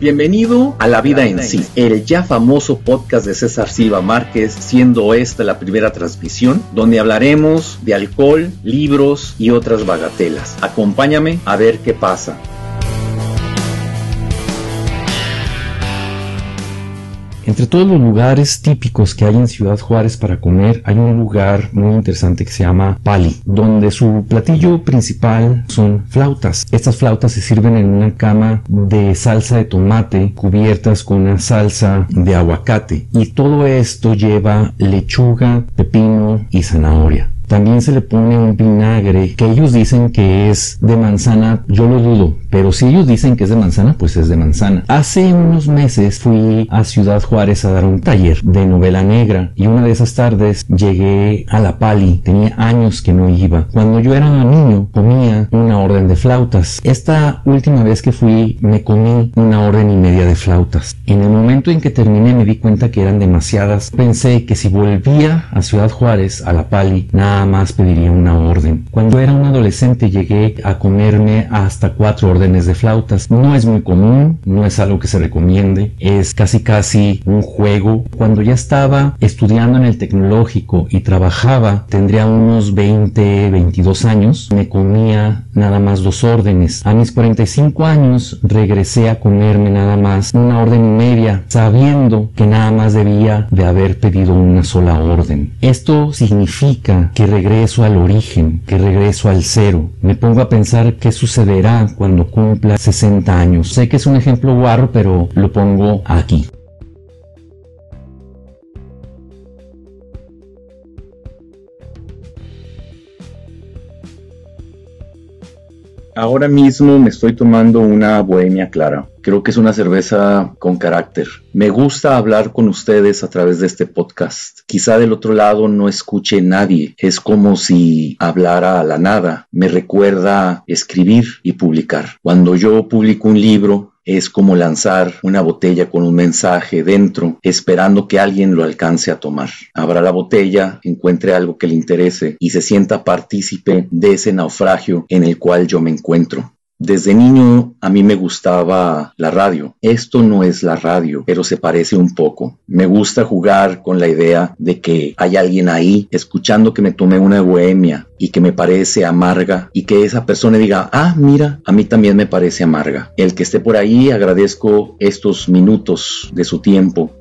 Bienvenido a La Vida en Sí, el ya famoso podcast de César Silva Márquez, siendo esta la primera transmisión, donde hablaremos de alcohol, libros y otras bagatelas. Acompáñame a ver qué pasa. Entre todos los lugares típicos que hay en Ciudad Juárez para comer, hay un lugar muy interesante que se llama Pali, donde su platillo principal son flautas. Estas flautas se sirven en una cama de salsa de tomate cubiertas con una salsa de aguacate y todo esto lleva lechuga, pepino y zanahoria. También se le pone un vinagre que ellos dicen que es de manzana, yo lo dudo, pero si ellos dicen que es de manzana, pues es de manzana. Hace unos meses fui a Ciudad Juárez a dar un taller de novela negra y una de esas tardes llegué a la Pali, tenía años que no iba. Cuando yo era niño comía una orden de flautas. Esta última vez que fui me comí una orden y media de flautas. En el momento en que terminé me di cuenta que eran demasiadas. Pensé que si volvía a Ciudad Juárez, a la Pali, nada más pediría una orden. Cuando era un adolescente llegué a comerme hasta cuatro órdenes de flautas. No es muy común, no es algo que se recomiende, es casi casi un juego. Cuando ya estaba estudiando en el tecnológico y trabajaba, tendría unos 20, 22 años, me comía nada más dos órdenes. A mis 45 años regresé a comerme nada más una orden y media, sabiendo que nada más debía de haber pedido una sola orden. Esto significa que regreso al origen, que regreso al cero. Me pongo a pensar qué sucederá cuando cumpla 60 años. Sé que es un ejemplo guarro, pero lo pongo aquí. Ahora mismo me estoy tomando una Bohemia Clara. Creo que es una cerveza con carácter. Me gusta hablar con ustedes a través de este podcast. Quizá del otro lado no escuche nadie. Es como si hablara a la nada. Me recuerda escribir y publicar. Cuando yo publico un libro, es como lanzar una botella con un mensaje dentro, esperando que alguien lo alcance a tomar. Abra la botella, encuentre algo que le interese y se sienta partícipe de ese naufragio en el cual yo me encuentro. Desde niño a mí me gustaba la radio. Esto no es la radio, pero se parece un poco. Me gusta jugar con la idea de que hay alguien ahí escuchando que me tomé una bohemia y que me parece amarga y que esa persona diga, ah, mira, a mí también me parece amarga. El que esté por ahí agradezco estos minutos de su tiempo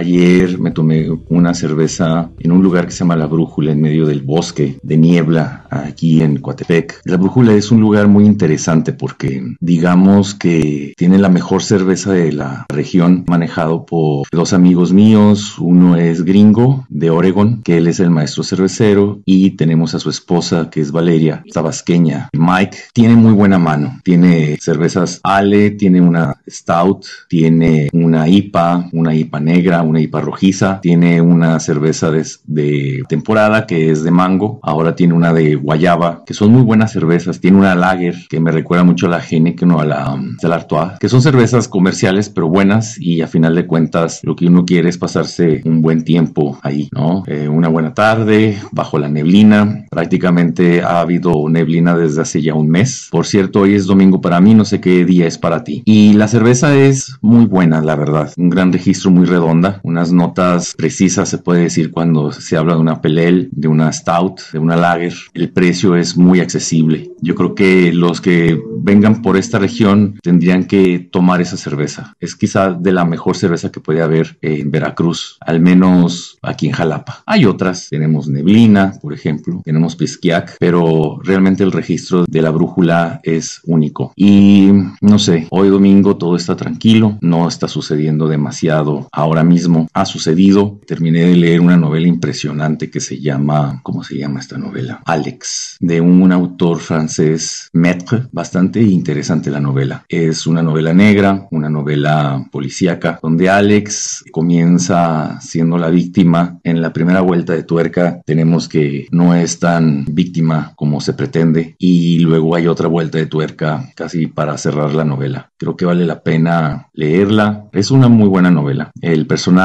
Ayer me tomé una cerveza en un lugar que se llama La Brújula, en medio del bosque de niebla, aquí en Coatepec. La Brújula es un lugar muy interesante porque digamos que tiene la mejor cerveza de la región, manejado por dos amigos míos. Uno es gringo de Oregon, que él es el maestro cervecero, y tenemos a su esposa, que es Valeria, tabasqueña. Mike tiene muy buena mano. Tiene cervezas Ale, tiene una Stout, tiene una IPA, una IPA negra una IPA rojiza, tiene una cerveza de, temporada que es de mango, ahora tiene una de guayaba, que son muy buenas cervezas, tiene una lager que me recuerda mucho a la Heineken o a la, um, Artois, que son cervezas comerciales pero buenas y a final de cuentas lo que uno quiere es pasarse un buen tiempo ahí, ¿no? Eh, una buena tarde, bajo la neblina, prácticamente ha habido neblina desde hace ya un mes, por cierto hoy es domingo para mí, no sé qué día es para ti, y la cerveza es muy buena, la verdad, un gran registro muy redonda, unas notas precisas se puede decir cuando se habla de una pelel, de una stout, de una lager. El precio es muy accesible. Yo creo que los que vengan por esta región tendrían que tomar esa cerveza. Es quizá de la mejor cerveza que puede haber en Veracruz, al menos aquí en Jalapa. Hay otras, tenemos Neblina, por ejemplo, tenemos Pisquiac, pero realmente el registro de la brújula es único. Y no sé, hoy domingo todo está tranquilo, no está sucediendo demasiado ahora mismo ha sucedido. Terminé de leer una novela impresionante que se llama, ¿cómo se llama esta novela? Alex, de un autor francés, Maître. Bastante interesante la novela. Es una novela negra, una novela policíaca, donde Alex comienza siendo la víctima. En la primera vuelta de tuerca tenemos que no es tan víctima como se pretende y luego hay otra vuelta de tuerca casi para cerrar la novela. Creo que vale la pena leerla. Es una muy buena novela. El personaje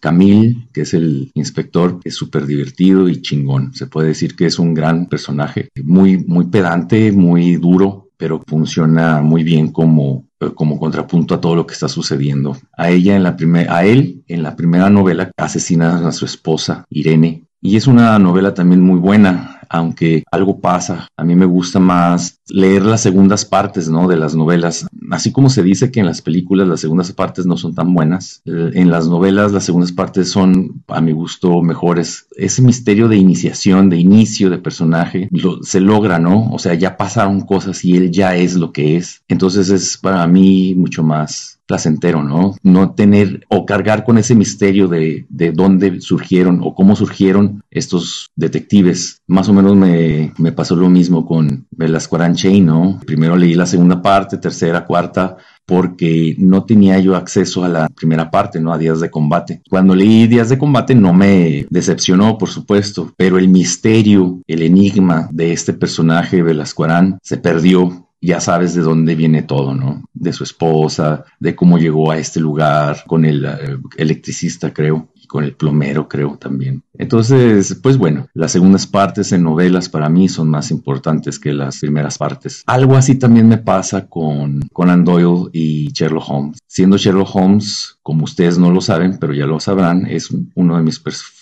Camille, que es el inspector, es súper divertido y chingón. Se puede decir que es un gran personaje, muy, muy pedante, muy duro, pero funciona muy bien como, como contrapunto a todo lo que está sucediendo. A ella en la primera, a él en la primera novela asesina a su esposa Irene y es una novela también muy buena aunque algo pasa. A mí me gusta más leer las segundas partes, ¿no? De las novelas. Así como se dice que en las películas las segundas partes no son tan buenas, eh, en las novelas las segundas partes son, a mi gusto, mejores. Ese misterio de iniciación, de inicio de personaje, se logra, ¿no? O sea, ya pasaron cosas y él ya es lo que es. Entonces es para mí mucho más placentero, ¿no? No tener o cargar con ese misterio de, de dónde surgieron o cómo surgieron estos detectives. Más o menos me, me pasó lo mismo con Velasco Aranchain, ¿no? Primero leí la segunda parte, tercera, cuarta, porque no tenía yo acceso a la primera parte, ¿no? A Días de Combate. Cuando leí Días de Combate no me decepcionó, por supuesto, pero el misterio, el enigma de este personaje, Velasco Arán, se perdió ya sabes de dónde viene todo, ¿no? De su esposa, de cómo llegó a este lugar con el eh, electricista, creo, y con el plomero, creo también. Entonces, pues bueno, las segundas partes en novelas para mí son más importantes que las primeras partes. Algo así también me pasa con Conan Doyle y Sherlock Holmes. Siendo Sherlock Holmes, como ustedes no lo saben, pero ya lo sabrán, es uno de mis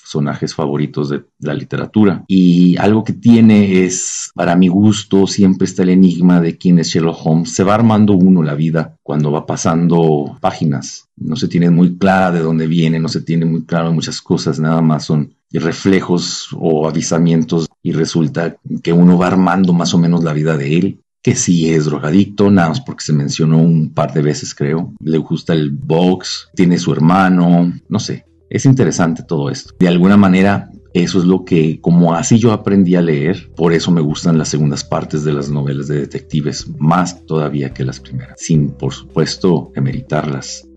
personajes favoritos de la literatura. Y algo que tiene es, para mi gusto, siempre está el enigma de quién es Sherlock Holmes. Se va armando uno la vida cuando va pasando páginas. No se tiene muy clara de dónde viene, no se tiene muy claro muchas cosas, nada más son reflejos o avisamientos y resulta que uno va armando más o menos la vida de él que sí es drogadicto, nada más porque se mencionó un par de veces, creo. Le gusta el box, tiene su hermano, no sé. Es interesante todo esto. De alguna manera, eso es lo que, como así yo aprendí a leer, por eso me gustan las segundas partes de las novelas de detectives, más todavía que las primeras, sin, por supuesto, emeritarlas.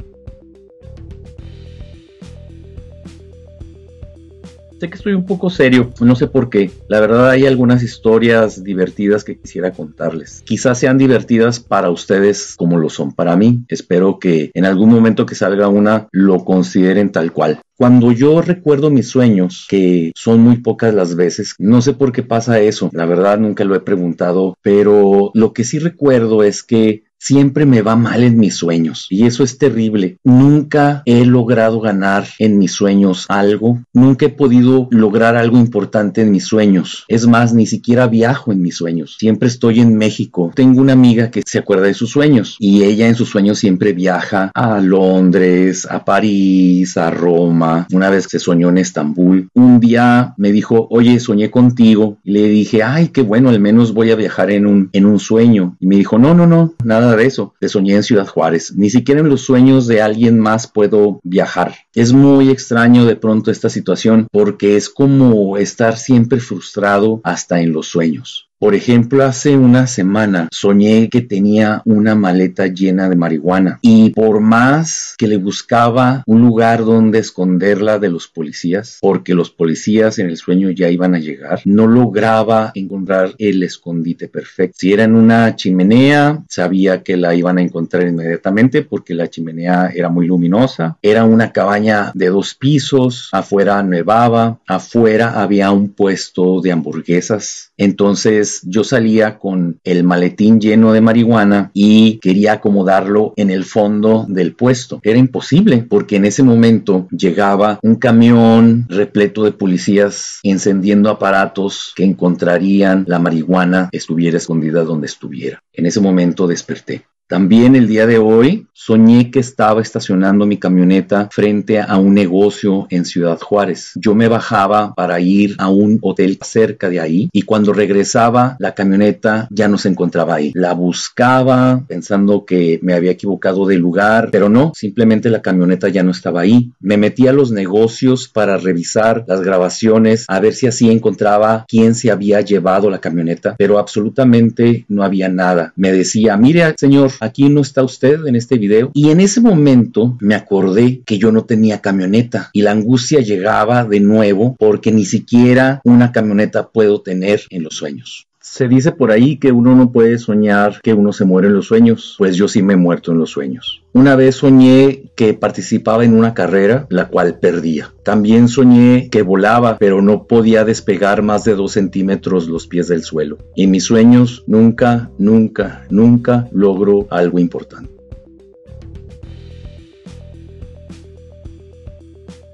Sé que estoy un poco serio, no sé por qué. La verdad hay algunas historias divertidas que quisiera contarles. Quizás sean divertidas para ustedes como lo son para mí. Espero que en algún momento que salga una lo consideren tal cual. Cuando yo recuerdo mis sueños, que son muy pocas las veces, no sé por qué pasa eso, la verdad nunca lo he preguntado, pero lo que sí recuerdo es que siempre me va mal en mis sueños y eso es terrible. Nunca he logrado ganar en mis sueños algo, nunca he podido lograr algo importante en mis sueños. Es más, ni siquiera viajo en mis sueños. Siempre estoy en México. Tengo una amiga que se acuerda de sus sueños y ella en sus sueños siempre viaja a Londres, a París, a Roma. Una vez se soñó en Estambul, un día me dijo, oye, soñé contigo. Le dije, ay, qué bueno, al menos voy a viajar en un, en un sueño. Y me dijo, no, no, no, nada de eso. Te soñé en Ciudad Juárez. Ni siquiera en los sueños de alguien más puedo viajar. Es muy extraño de pronto esta situación porque es como estar siempre frustrado hasta en los sueños. Por ejemplo, hace una semana soñé que tenía una maleta llena de marihuana y por más que le buscaba un lugar donde esconderla de los policías, porque los policías en el sueño ya iban a llegar, no lograba encontrar el escondite perfecto. Si era en una chimenea, sabía que la iban a encontrar inmediatamente porque la chimenea era muy luminosa. Era una cabaña de dos pisos, afuera nevaba, afuera había un puesto de hamburguesas. Entonces yo salía con el maletín lleno de marihuana y quería acomodarlo en el fondo del puesto. Era imposible porque en ese momento llegaba un camión repleto de policías encendiendo aparatos que encontrarían la marihuana estuviera escondida donde estuviera. En ese momento desperté. También el día de hoy soñé que estaba estacionando mi camioneta frente a un negocio en Ciudad Juárez. Yo me bajaba para ir a un hotel cerca de ahí y cuando regresaba la camioneta ya no se encontraba ahí. La buscaba pensando que me había equivocado de lugar, pero no, simplemente la camioneta ya no estaba ahí. Me metí a los negocios para revisar las grabaciones a ver si así encontraba quién se había llevado la camioneta, pero absolutamente no había nada. Me decía, mire señor, aquí no está usted en este video. Y en ese momento me acordé que yo no tenía camioneta y la angustia llegaba de nuevo porque ni siquiera una camioneta puedo tener en los sueños. Se dice por ahí que uno no puede soñar que uno se muere en los sueños, pues yo sí me he muerto en los sueños. Una vez soñé que participaba en una carrera, la cual perdía. También soñé que volaba, pero no podía despegar más de dos centímetros los pies del suelo. Y mis sueños nunca, nunca, nunca logro algo importante.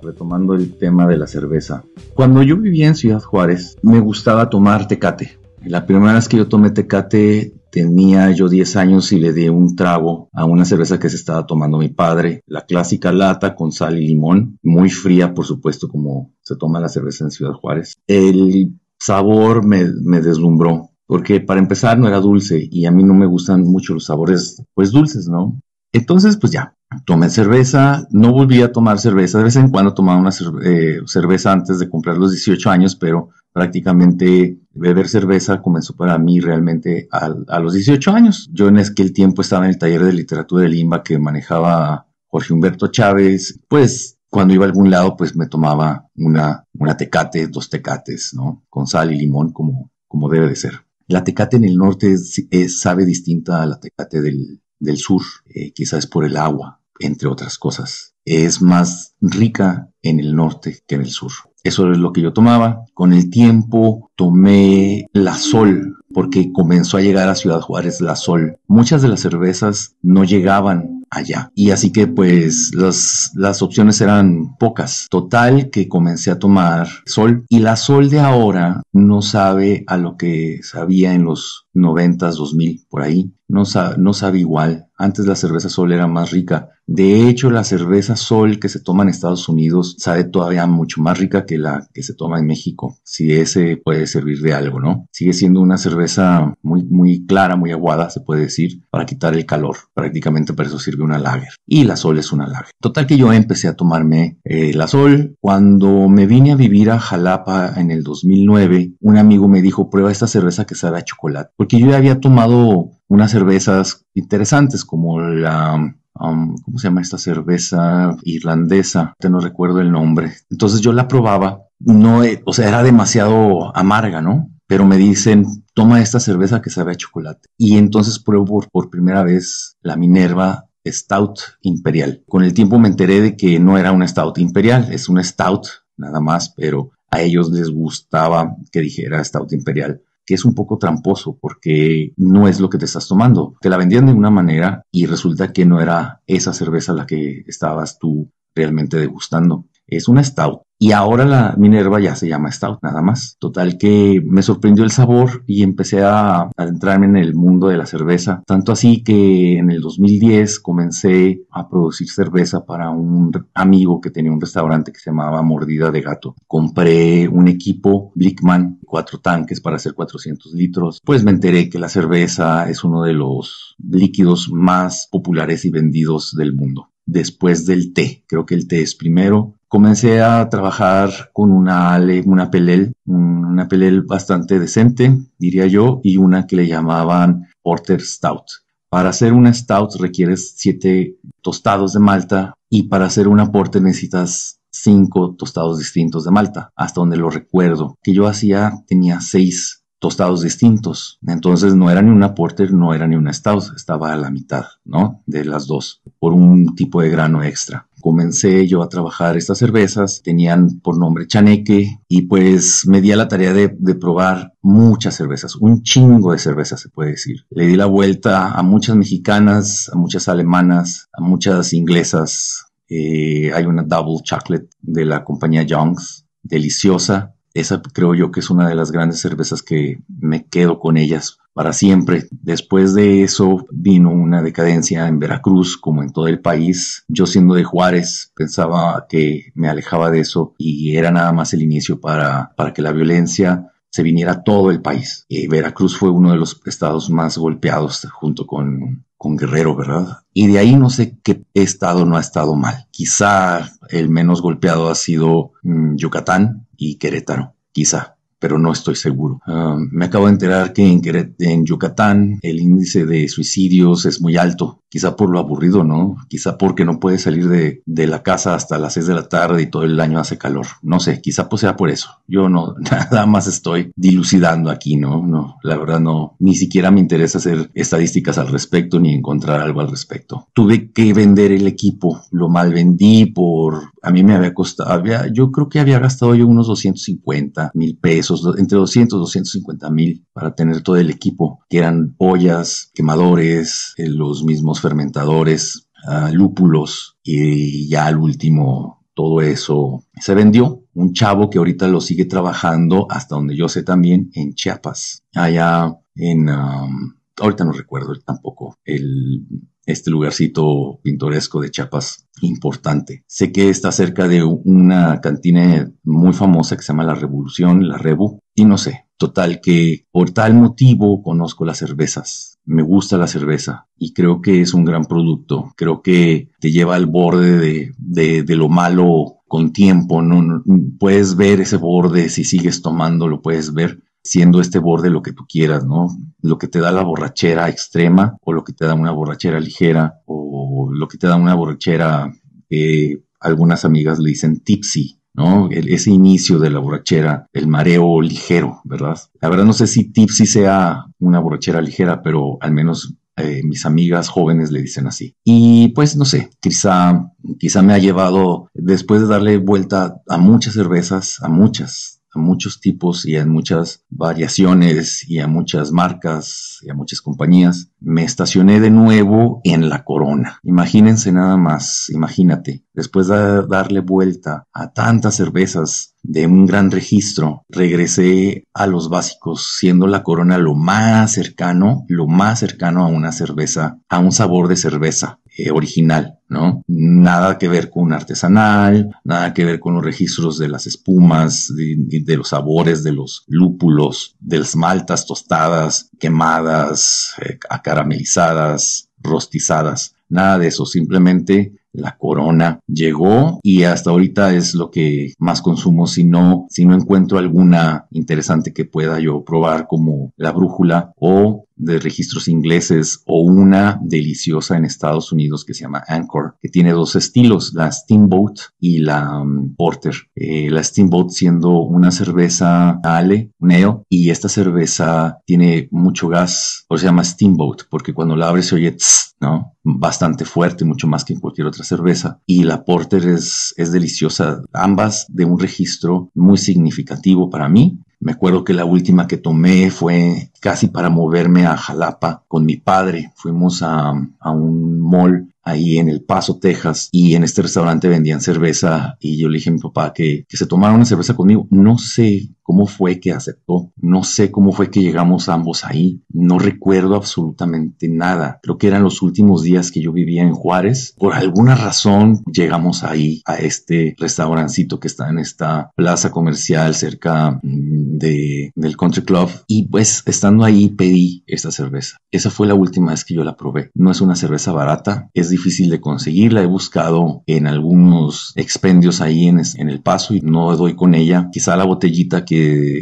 retomando el tema de la cerveza. Cuando yo vivía en Ciudad Juárez, me gustaba tomar tecate. La primera vez que yo tomé tecate tenía yo 10 años y le di un trago a una cerveza que se estaba tomando mi padre, la clásica lata con sal y limón, muy fría por supuesto como se toma la cerveza en Ciudad Juárez. El sabor me, deslumbró porque para empezar no era dulce y a mí no me gustan mucho los sabores pues dulces, ¿no? Entonces pues ya, tomé cerveza, no volví a tomar cerveza, de vez en cuando tomaba una eh, cerveza antes de comprar los 18 años, pero prácticamente beber cerveza comenzó para mí realmente a, los 18 años. Yo en aquel tiempo estaba en el taller de literatura de Limba que manejaba Jorge Humberto Chávez, pues cuando iba a algún lado pues me tomaba una, una tecate, dos tecates, ¿no? Con sal y limón como, como debe de ser. La tecate en el norte es, sabe distinta a la tecate del, del sur, eh, quizás por el agua, entre otras cosas. Es más rica en el norte que en el sur. Eso es lo que yo tomaba. Con el tiempo tomé la Sol, porque comenzó a llegar a Ciudad Juárez la Sol. Muchas de las cervezas no llegaban allá. Y así que pues las, las opciones eran pocas. Total que comencé a tomar Sol. Y la Sol de ahora no sabe a lo que sabía en los 90, 2000, por ahí. No, no sabe igual. Antes la cerveza Sol era más rica. De hecho, la cerveza Sol que se toma en Estados Unidos sabe todavía mucho más rica que la que se toma en México. Si ese puede servir de algo, ¿no? Sigue siendo una cerveza muy, muy clara, muy aguada, se puede decir, para quitar el calor. Prácticamente para eso sirve una lager. Y la Sol es una lager. Total que yo empecé a tomarme eh, la Sol. Cuando me vine a vivir a Jalapa en el 2009, un amigo me dijo, prueba esta cerveza que sabe a chocolate. Porque yo ya había tomado unas cervezas interesantes como la um, ¿cómo se llama esta cerveza irlandesa? Te no recuerdo el nombre. Entonces yo la probaba, no, o sea, era demasiado amarga, ¿no? Pero me dicen, toma esta cerveza que sabe a chocolate. Y entonces pruebo por, por primera vez la Minerva Stout Imperial. Con el tiempo me enteré de que no era una Stout Imperial, es una Stout nada más, pero a ellos les gustaba que dijera Stout Imperial que es un poco tramposo porque no es lo que te estás tomando. Te la vendían de una manera y resulta que no era esa cerveza la que estabas tú realmente degustando. Es una stout. Y ahora la Minerva ya se llama Stout, nada más. Total que me sorprendió el sabor y empecé a adentrarme en el mundo de la cerveza. Tanto así que en el 2010 comencé a producir cerveza para un amigo que tenía un restaurante que se llamaba Mordida de Gato. Compré un equipo Blickman, cuatro tanques para hacer 400 litros. Pues me enteré que la cerveza es uno de los líquidos más populares y vendidos del mundo después del té. Creo que el té es primero. Comencé a trabajar con una Ale, una Pelel, una Pelel bastante decente, diría yo, y una que le llamaban Porter Stout. Para hacer una Stout requieres siete tostados de malta y para hacer una Porter necesitas cinco tostados distintos de malta, hasta donde lo recuerdo. Que yo hacía tenía seis tostados distintos. Entonces no era ni una porter, no era ni una stout, estaba a la mitad, ¿no? De las dos, por un tipo de grano extra. Comencé yo a trabajar estas cervezas, tenían por nombre Chaneque y pues me di a la tarea de, probar muchas cervezas, un chingo de cervezas se puede decir. Le di la vuelta a muchas mexicanas, a muchas alemanas, a muchas inglesas. Eh, hay una double chocolate de la compañía Young's, deliciosa esa creo yo que es una de las grandes cervezas que me quedo con ellas para siempre. Después de eso vino una decadencia en Veracruz, como en todo el país. Yo siendo de Juárez pensaba que me alejaba de eso y era nada más el inicio para, para que la violencia se viniera a todo el país. Y Veracruz fue uno de los estados más golpeados junto con, con Guerrero, ¿verdad? Y de ahí no sé qué estado no ha estado mal. Quizá el menos golpeado ha sido mm, Yucatán, y Querétaro, quizá. Pero no estoy seguro. Ah, me acabo de enterar que en, en, Yucatán el índice de suicidios es muy alto, quizá por lo aburrido, ¿no? Quizá porque no puedes salir de, de la casa hasta las 6 de la tarde y todo el año hace calor. No sé, quizá pues sea por eso. Yo no, nada más estoy dilucidando aquí, ¿no? No, la verdad no, ni siquiera me interesa hacer estadísticas al respecto ni encontrar algo al respecto. Tuve que vender el equipo, lo mal vendí por, a mí me había costado, había, yo creo que había gastado yo unos 250 mil pesos, entre 200 y 250 mil para tener todo el equipo, que eran ollas, quemadores, eh, los mismos fermentadores, ah, lúpulos y ya al último todo eso se vendió. Un chavo que ahorita lo sigue trabajando, hasta donde yo sé también, en Chiapas, allá en, ahorita no recuerdo tampoco, el, este lugarcito pintoresco de Chiapas importante. Sé que está cerca de una cantina muy famosa que se llama La Revolución, La Rebu, y no sé, total que por tal motivo conozco las cervezas. Me gusta la cerveza y creo que es un gran producto. Creo que te lleva al borde de, de, lo malo con tiempo. ¿no? Puedes ver ese borde si sigues tomando, lo puedes ver siendo este borde lo que tú quieras, ¿no? Lo que te da la borrachera extrema o lo que te da una borrachera ligera o lo que te da una borrachera que algunas amigas le dicen tipsy, ¿no? ese inicio de la borrachera, el mareo ligero, ¿verdad? La verdad no sé si tipsy sea una borrachera ligera, pero al menos eh, mis amigas jóvenes le dicen así. Y pues no sé, quizá, quizá me ha llevado, después de darle vuelta a muchas cervezas, a muchas, muchos tipos y en muchas variaciones y a muchas marcas y a muchas compañías, me estacioné de nuevo en la corona. Imagínense nada más, imagínate, después de darle vuelta a tantas cervezas de un gran registro, regresé a los básicos, siendo la corona lo más cercano, lo más cercano a una cerveza, a un sabor de cerveza eh, original, ¿no? Nada que ver con artesanal, nada que ver con los registros de las espumas, de, los sabores, de los lúpulos, de las maltas tostadas, quemadas, eh, acaramelizadas, rostizadas. Nada de eso, simplemente la corona llegó y hasta ahorita es lo que más consumo si no, si no encuentro alguna interesante que pueda yo probar como la brújula o de registros ingleses o una deliciosa en Estados Unidos que se llama Anchor, que tiene dos estilos, la Steamboat y la um, Porter. Eh, la Steamboat siendo una cerveza Ale, Neo, y esta cerveza tiene mucho gas, por eso se llama Steamboat, porque cuando la abres se oye tss, ¿no? Bastante fuerte, mucho más que cualquier otra cerveza. Y la Porter es, es deliciosa, ambas de un registro muy significativo para mí me acuerdo que la última que tomé fue casi para moverme a Jalapa con mi padre. Fuimos a, a un mall ahí en El Paso, Texas, y en este restaurante vendían cerveza y yo le dije a mi papá que, que se tomara una cerveza conmigo. No sé cómo fue que aceptó, no sé cómo fue que llegamos ambos ahí, no recuerdo absolutamente nada. Creo que eran los últimos días que yo vivía en Juárez. Por alguna razón llegamos ahí a este restaurancito que está en esta plaza comercial cerca mm, de, del Country Club y pues estando ahí pedí esta cerveza. Esa fue la última vez que yo la probé. No es una cerveza barata, es difícil de conseguirla. He buscado en algunos expendios ahí en, en el paso y no doy con ella. Quizá la botellita que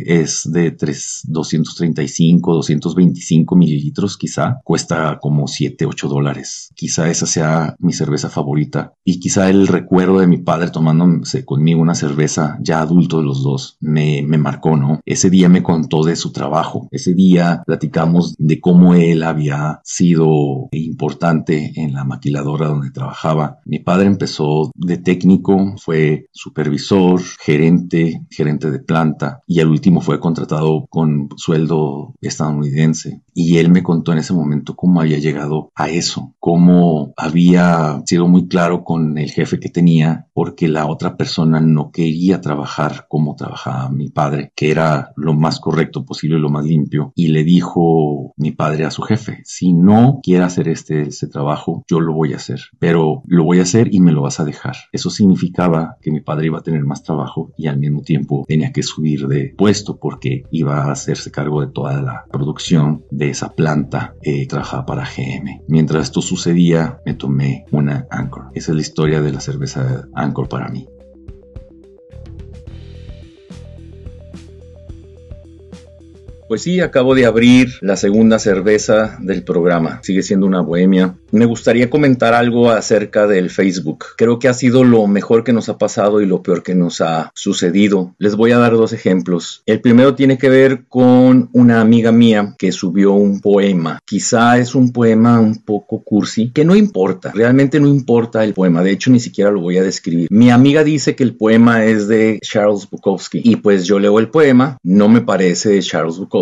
es de 3, 235, 225 mililitros, quizá cuesta como 7, 8 dólares. Quizá esa sea mi cerveza favorita. Y quizá el recuerdo de mi padre tomándose conmigo una cerveza ya adulto de los dos me, me marcó, ¿no? Ese día me contó de su trabajo. Ese día platicamos de cómo él había sido importante en la maquilación donde trabajaba. Mi padre empezó de técnico, fue supervisor, gerente, gerente de planta y al último fue contratado con sueldo estadounidense. Y él me contó en ese momento cómo había llegado a eso, cómo había sido muy claro con el jefe que tenía porque la otra persona no quería trabajar como trabajaba mi padre, que era lo más correcto posible, lo más limpio. Y le dijo mi padre a su jefe, si no quiere hacer este, este trabajo, yo lo voy a hacer, pero lo voy a hacer y me lo vas a dejar. Eso significaba que mi padre iba a tener más trabajo y al mismo tiempo tenía que subir de puesto porque iba a hacerse cargo de toda la producción de esa planta. Eh, trabajaba para GM. Mientras esto sucedía, me tomé una Anchor. Esa es la historia de la cerveza Anchor para mí. Pues sí, acabo de abrir la segunda cerveza del programa. Sigue siendo una bohemia. Me gustaría comentar algo acerca del Facebook. Creo que ha sido lo mejor que nos ha pasado y lo peor que nos ha sucedido. Les voy a dar dos ejemplos. El primero tiene que ver con una amiga mía que subió un poema. Quizá es un poema un poco cursi, que no importa. Realmente no importa el poema. De hecho, ni siquiera lo voy a describir. Mi amiga dice que el poema es de Charles Bukowski. Y pues yo leo el poema. No me parece de Charles Bukowski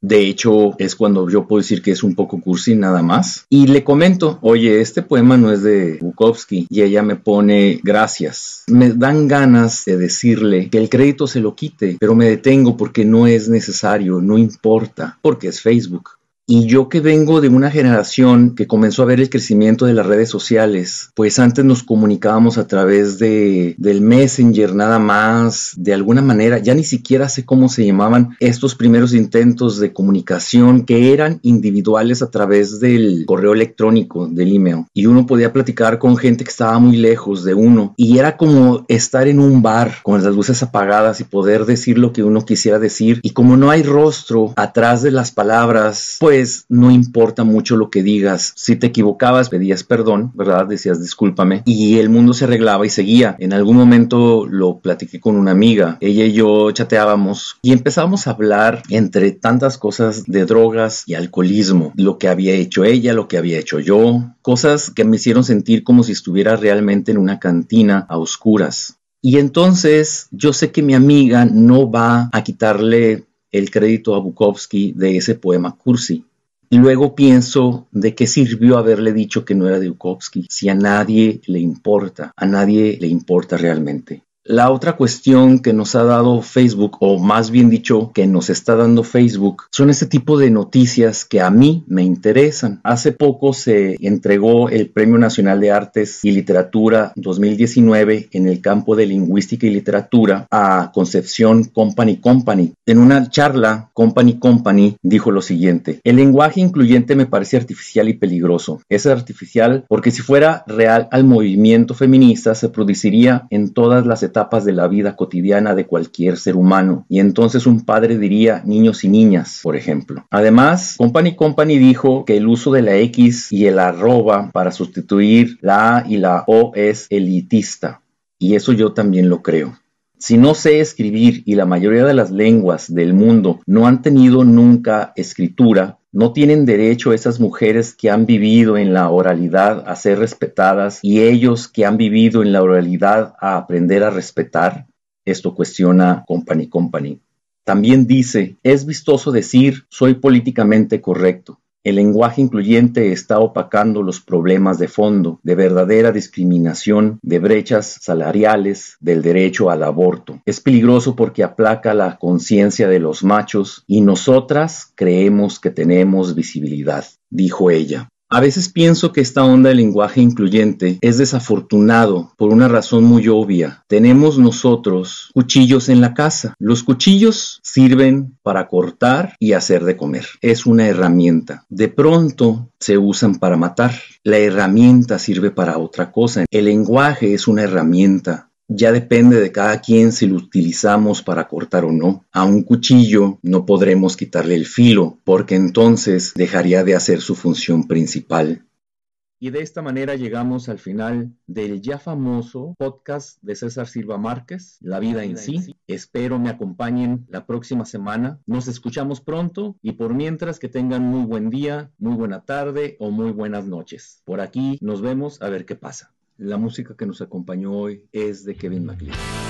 De hecho, es cuando yo puedo decir que es un poco cursi nada más. Y le comento, oye, este poema no es de Bukowski. Y ella me pone gracias. Me dan ganas de decirle que el crédito se lo quite, pero me detengo porque no es necesario, no importa, porque es Facebook. Y yo que vengo de una generación que comenzó a ver el crecimiento de las redes sociales, pues antes nos comunicábamos a través de, del Messenger nada más, de alguna manera, ya ni siquiera sé cómo se llamaban estos primeros intentos de comunicación que eran individuales a través del correo electrónico, del email. Y uno podía platicar con gente que estaba muy lejos de uno. Y era como estar en un bar con las luces apagadas y poder decir lo que uno quisiera decir. Y como no hay rostro atrás de las palabras, pues no importa mucho lo que digas. Si te equivocabas, pedías perdón, ¿verdad? Decías discúlpame y el mundo se arreglaba y seguía. En algún momento lo platiqué con una amiga. Ella y yo chateábamos y empezábamos a hablar entre tantas cosas de drogas y alcoholismo. Lo que había hecho ella, lo que había hecho yo. Cosas que me hicieron sentir como si estuviera realmente en una cantina a oscuras. Y entonces yo sé que mi amiga no va a quitarle el crédito a Bukowski de ese poema Cursi. Luego pienso de qué sirvió haberle dicho que no era de Bukowski, si a nadie le importa, a nadie le importa realmente. La otra cuestión que nos ha dado Facebook, o más bien dicho, que nos está dando Facebook, son este tipo de noticias que a mí me interesan. Hace poco se entregó el Premio Nacional de Artes y Literatura 2019 en el campo de lingüística y literatura a Concepción Company Company. En una charla, Company Company dijo lo siguiente, el lenguaje incluyente me parece artificial y peligroso. Es artificial porque si fuera real al movimiento feminista se produciría en todas las etapas de la vida cotidiana de cualquier ser humano. Y entonces un padre diría niños y niñas, por ejemplo. Además, Company Company dijo que el uso de la X y el arroba para sustituir la A y la O es elitista. Y eso yo también lo creo. Si no sé escribir y la mayoría de las lenguas del mundo no han tenido nunca escritura, ¿no tienen derecho esas mujeres que han vivido en la oralidad a ser respetadas y ellos que han vivido en la oralidad a aprender a respetar? Esto cuestiona Company Company. También dice, es vistoso decir soy políticamente correcto. El lenguaje incluyente está opacando los problemas de fondo, de verdadera discriminación, de brechas salariales, del derecho al aborto. Es peligroso porque aplaca la conciencia de los machos y nosotras creemos que tenemos visibilidad, dijo ella. A veces pienso que esta onda de lenguaje incluyente es desafortunado por una razón muy obvia. Tenemos nosotros cuchillos en la casa. Los cuchillos sirven para cortar y hacer de comer. Es una herramienta. De pronto se usan para matar. La herramienta sirve para otra cosa. El lenguaje es una herramienta ya depende de cada quien si lo utilizamos para cortar o no. A un cuchillo no podremos quitarle el filo porque entonces dejaría de hacer su función principal. Y de esta manera llegamos al final del ya famoso podcast de César Silva Márquez, La vida en sí. Espero me acompañen la próxima semana. Nos escuchamos pronto y por mientras que tengan muy buen día, muy buena tarde o muy buenas noches. Por aquí nos vemos a ver qué pasa. La música que nos acompañó hoy es de Kevin MacLeod.